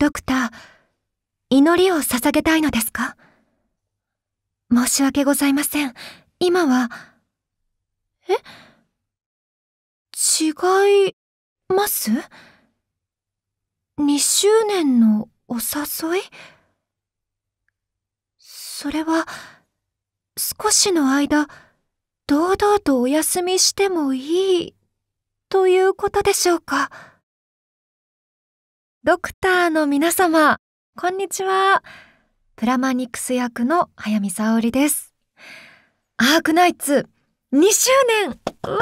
ドクター、祈りを捧げたいのですか？申し訳ございません。今は、え？違います ?2 周年のお誘い？それは、少しの間、堂々とお休みしてもいい、ということでしょうか？ドクターの皆様、こんにちは。プラマニクス役の早見沙織です。アークナイツ2周年うわ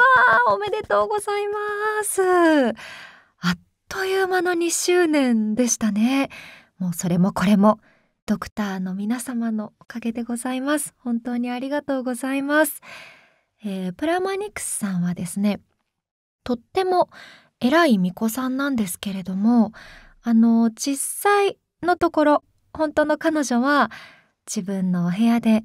ーおめでとうございますあっという間の2周年でしたね。もうそれもこれもドクターの皆様のおかげでございます。本当にありがとうございます。えー、プラマニクスさんはですね、とっても偉い巫女さんなんですけれども、あの、実際のところ、本当の彼女は自分のお部屋で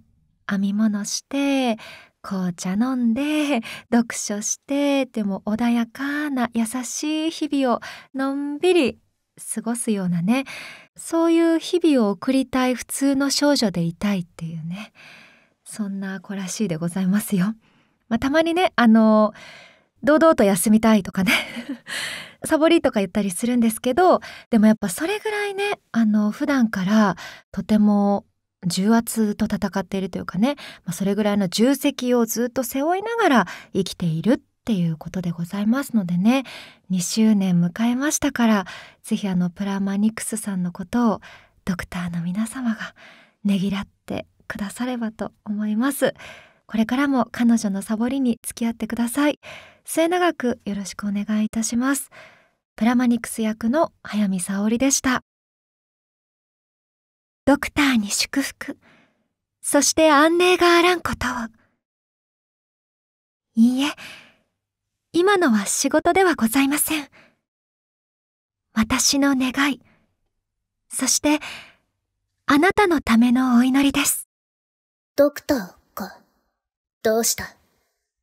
編み物して紅茶飲んで読書してでも穏やかな優しい日々をのんびり過ごすようなねそういう日々を送りたい普通の少女でいたいっていうねそんな子らしいでございますよ。まあ、たまにねあの堂々と休みたいとかね。サボりとか言ったりするんですけどでもやっぱそれぐらいねあの普段からとても重圧と戦っているというかね、まあ、それぐらいの重責をずっと背負いながら生きているっていうことでございますのでね2周年迎えましたから是非あのプラマニクスさんのことをドクターの皆様がねぎらってくださればと思います。これからも彼女のサボりに付き合ってください。末永くよろしくお願いいたします。プラマニクス役の早見沙織でした。ドクターに祝福。そして安寧があらんことを。いいえ。今のは仕事ではございません。私の願い。そしてあなたのためのお祈りです。ドクター。どうした？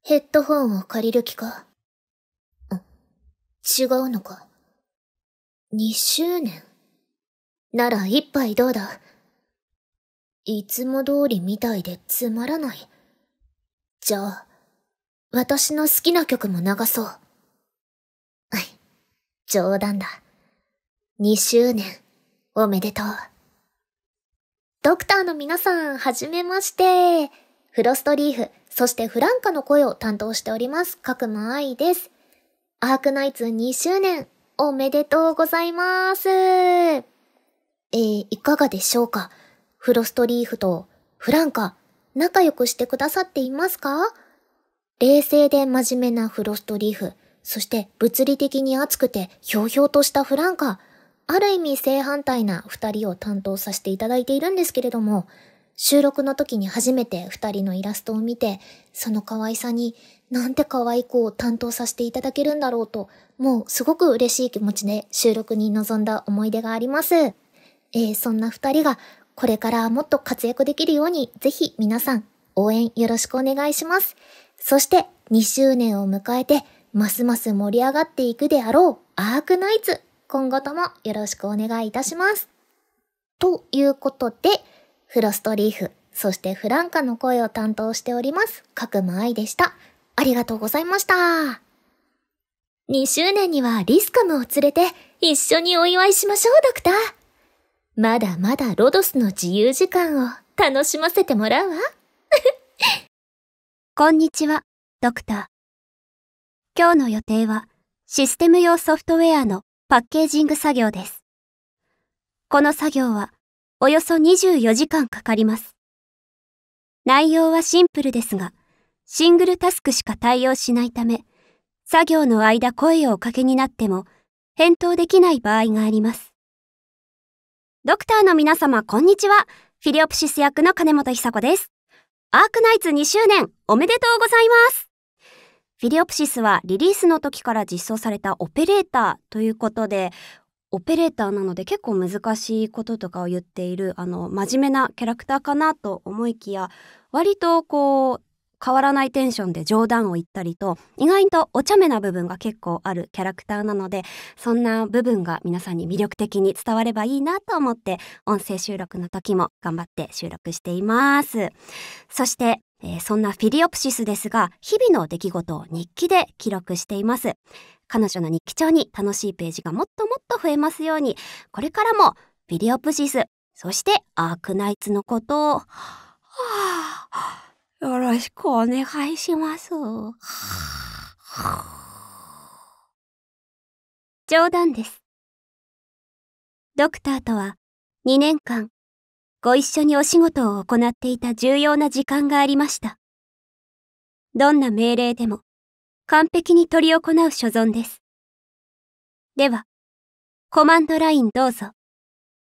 ヘッドホンを借りる気か？違うのか？2周年？なら一杯どうだ？いつも通りみたいでつまらない。じゃあ、私の好きな曲も流そう。はい。冗談だ。2周年、おめでとう。ドクターの皆さん、はじめまして。フロストリーフ、そしてフランカの声を担当しております、角間愛です。アークナイツ2周年、おめでとうございます。えー、いかがでしょうか？フロストリーフとフランカ、仲良くしてくださっていますか？冷静で真面目なフロストリーフ、そして物理的に熱くてひょうひょうとしたフランカ、ある意味正反対な二人を担当させていただいているんですけれども、収録の時に初めて二人のイラストを見て、その可愛さになんて可愛い子を担当させていただけるんだろうと、もうすごく嬉しい気持ちで収録に臨んだ思い出があります。えー、そんな二人がこれからもっと活躍できるように、ぜひ皆さん応援よろしくお願いします。そして2周年を迎えて、ますます盛り上がっていくであろうアークナイツ。今後ともよろしくお願いいたします。ということで、フロストリーフ、そしてフランカの声を担当しております、角間愛でした。ありがとうございました。2周年にはリスカムを連れて一緒にお祝いしましょう、ドクター。まだまだロドスの自由時間を楽しませてもらうわ。こんにちは、ドクター。今日の予定はシステム用ソフトウェアのパッケージング作業です。この作業はおよそ24時間かかります。内容はシンプルですが、シングルタスクしか対応しないため、作業の間声をおかけになっても返答できない場合があります。ドクターの皆様、こんにちは。フィリオプシス役の金本久子です。アークナイツ2周年、おめでとうございます。フィリオプシスはリリースの時から実装されたオペレーターということで、オペレーターなので結構難しいこととかを言っているあの真面目なキャラクターかなと思いきや割とこう変わらないテンションで冗談を言ったりと意外とお茶目な部分が結構あるキャラクターなのでそんな部分が皆さんに魅力的に伝わればいいなと思って音声収録の時も頑張って収録しています。そしてえー、そんなフィリオプシスですが日々の出来事を日記で記録しています彼女の日記帳に楽しいページがもっともっと増えますようにこれからもフィリオプシスそしてアークナイツのことを、はあ、よろしくお願いします。冗談です。ドクターとは2年間ご一緒にお仕事を行っていた重要な時間がありました。どんな命令でも完璧に取り行う所存です。では、コマンドラインどうぞ。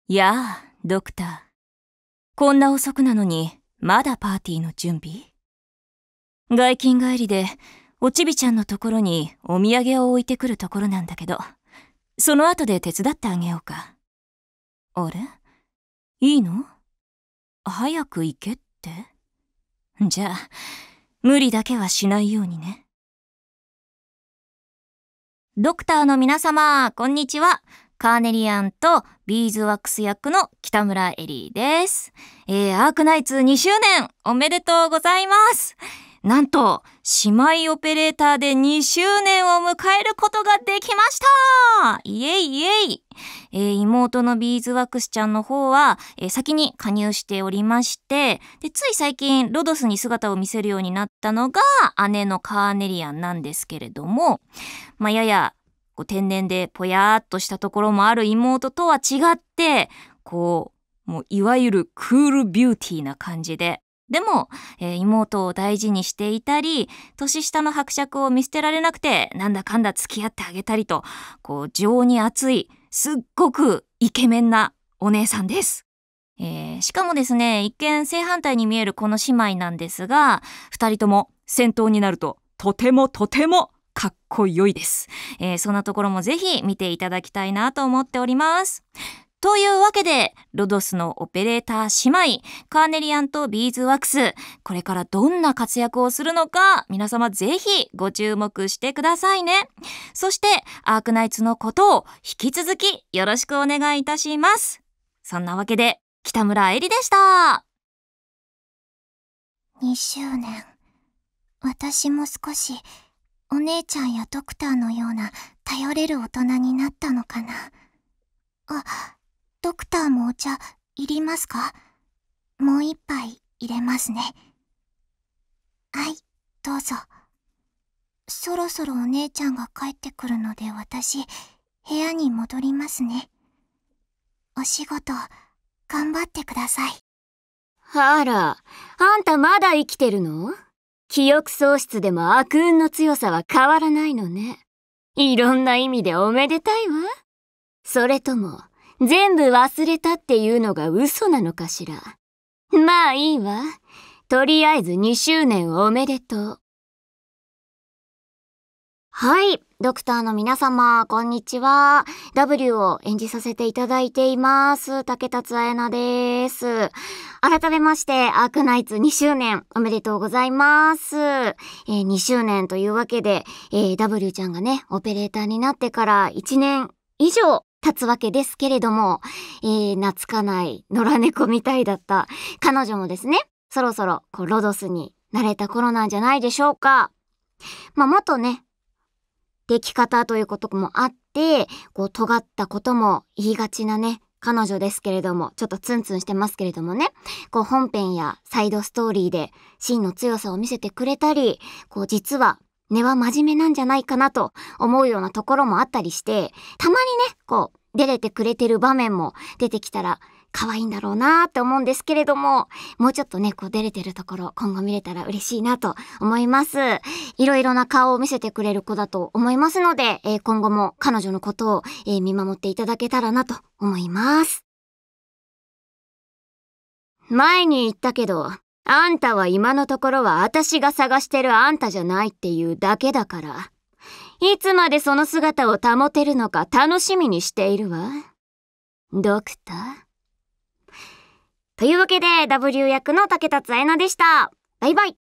やあ、ドクター。こんな遅くなのに、まだパーティーの準備？外勤帰りで、おちびちゃんのところにお土産を置いてくるところなんだけど、その後で手伝ってあげようか。あれ？いいの？早く行けって？じゃあ、無理だけはしないようにね。ドクターの皆様、こんにちは。カーネリアンとビーズワックス役の北村エリーです。えー、アークナイツ2周年おめでとうございます。なんと、姉妹オペレーターで2周年を迎えることができました。イエイイエイ。えー、妹のビーズワックスちゃんの方は、えー、先に加入しておりまして、で、つい最近ロドスに姿を見せるようになったのが姉のカーネリアンなんですけれども、まあ、ややこう天然でぽやーっとしたところもある妹とは違って、こう、もういわゆるクールビューティーな感じで、でも、えー、妹を大事にしていたり、年下の伯爵を見捨てられなくて、なんだかんだ付き合ってあげたりと、こう、情に熱い、すっごくイケメンなお姉さんです。えー、しかもですね、一見正反対に見えるこの姉妹なんですが、二人とも戦闘になると、とてもとてもかっこよいです。えー、そんなところもぜひ見ていただきたいなと思っております。というわけで、ロドスのオペレーター姉妹、カーネリアンとビーズワックス、これからどんな活躍をするのか、皆様ぜひご注目してくださいね。そして、アークナイツのことを引き続きよろしくお願いいたします。そんなわけで、北村えりでした。2周年。私も少しお姉ちゃんやドクターのような頼れる大人になったのかな。あ、ドクターもお茶いりますか？もう一杯入れますね。はい、どうぞ。そろそろお姉ちゃんが帰ってくるので私、部屋に戻りますね。お仕事、頑張ってください。あら、あんたまだ生きてるの？記憶喪失でも悪運の強さは変わらないのね。いろんな意味でおめでたいわ。それとも、全部忘れたっていうのが嘘なのかしら。まあいいわ。とりあえず2周年おめでとう。はい。ドクターの皆様、こんにちは。W を演じさせていただいています。竹達彩奈です。改めまして、アークナイツ2周年おめでとうございます。えー、2周年というわけで、えー、W ちゃんがね、オペレーターになってから1年以上経つわけですけれども、えー、懐かない野良猫みたいだった彼女もですね、そろそろこうロドスに慣れた頃なんじゃないでしょうか。まあ、元ね、出来方ということもあって、こう、尖ったことも言いがちなね、彼女ですけれども、ちょっとツンツンしてますけれどもね、こう本編やサイドストーリーで真の強さを見せてくれたり、こう実は根は真面目なんじゃないかなと思うようなところもあったりして、たまにね、こう出れてくれてる場面も出てきたら可愛いんだろうなーって思うんですけれども、もうちょっとね、こう出れてるところ、今後見れたら嬉しいなと思います。いろいろな顔を見せてくれる子だと思いますので、えー、今後も彼女のことを、えー、見守っていただけたらなと思います。前に言ったけど、あんたは今のところは私が探してるあんたじゃないっていうだけだから、いつまでその姿を保てるのか楽しみにしているわ。ドクター？というわけで W 役の竹達彩奈でした。バイバイ